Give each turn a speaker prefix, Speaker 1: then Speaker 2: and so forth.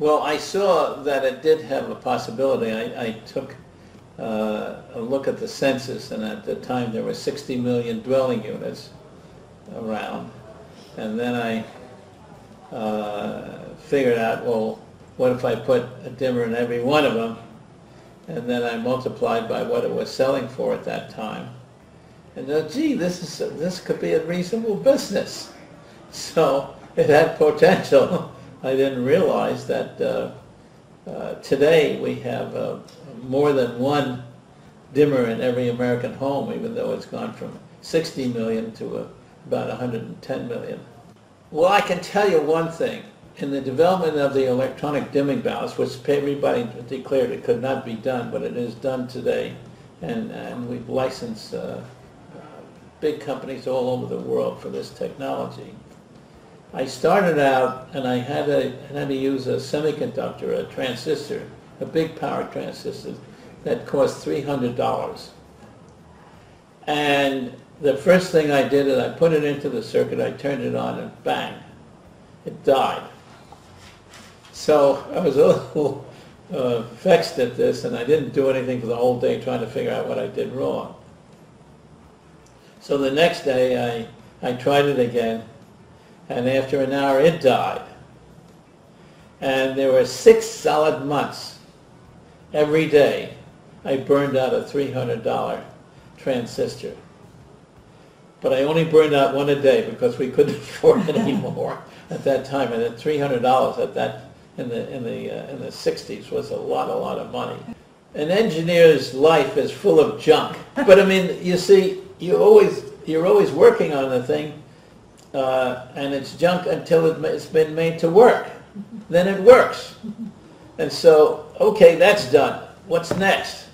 Speaker 1: Well, I saw that it did have a possibility. I, I took uh, a look at the census, and at the time there were 60 million dwelling units around. And then I uh, figured out, well, what if I put a dimmer in every one of them? And then I multiplied by what it was selling for at that time. And thought, gee, this is this could be a reasonable business. So it had potential. I didn't realize that uh, uh, today we have uh, more than one dimmer in every American home, even though it's gone from 60 million to uh, about 110 million. Well, I can tell you one thing. In the development of the electronic dimming ballast, which everybody declared it could not be done, but it is done today, and, and we've licensed uh, big companies all over the world for this technology. I started out and I had had to use a semiconductor, a transistor, a big power transistor that cost $300. And the first thing I did is I put it into the circuit, I turned it on and bang, it died. So I was a little uh, vexed at this and I didn't do anything for the whole day trying to figure out what I did wrong. So the next day I, I tried it again and after an hour it died. And there were six solid months. Every day I burned out a $300 transistor. But I only burned out one a day because we couldn't afford it anymore at that time. And at $300 at that in the in the uh, in the 60s was a lot a lot of money. An engineer's life is full of junk. But I mean, you see, you always you're always working on the thing, uh, and it's junk until it, it's been made to work. Then it works. And so, okay, that's done. What's next?